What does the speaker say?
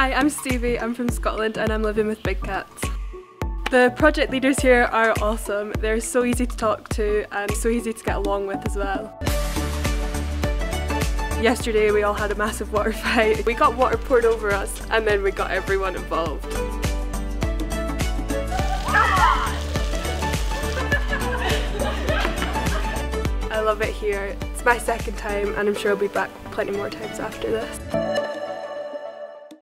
Hi, I'm Stevie, I'm from Scotland and I'm living with big cats. The project leaders here are awesome. They're so easy to talk to and so easy to get along with as well. Yesterday we all had a massive water fight. We got water poured over us and then we got everyone involved. I love it here. It's my second time and I'm sure I'll be back plenty more times after this.